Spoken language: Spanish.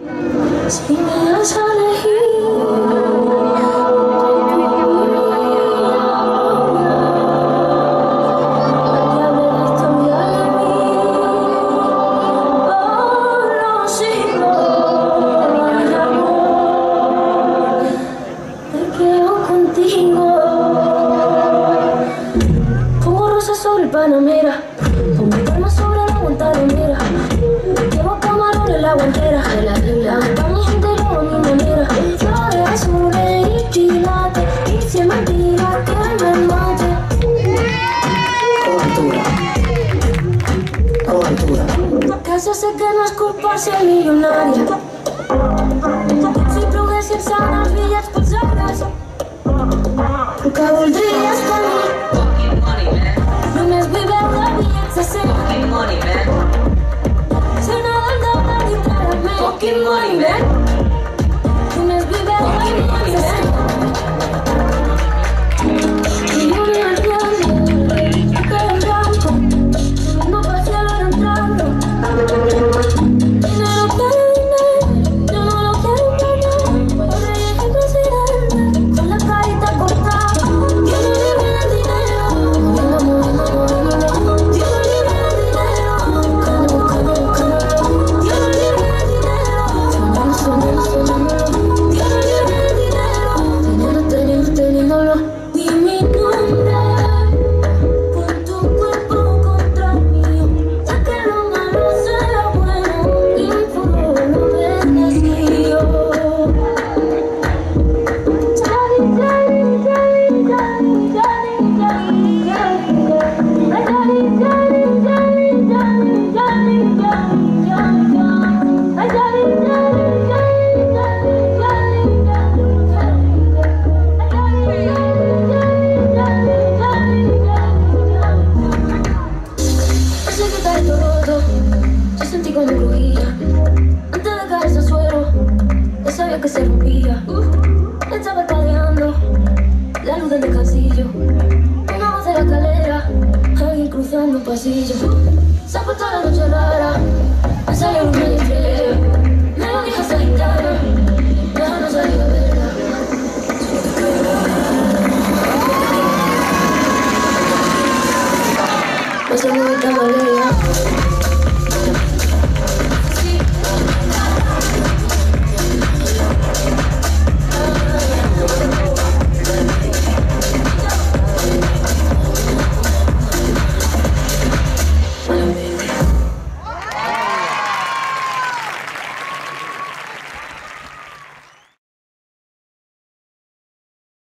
Si me has alejado de mí, ya me disto mi alma a mí, por los hijos de amor, me quedo contigo. Pongo rosas sobre el panamera. Yo sé que no es culpa ser milionària. Si ploguessin sant els bitllets pels arbres, el que voldries tenir. Fucking money, Només vull veure billets de ser. Fucking money, man. Si no del deute, clarament. Fucking money, man. se rompía. Uh, estaba cadeando la luz del descansillo. Una voz de la escalera, alguien cruzando un pasillo. se ha puesto la noche rara, ha en un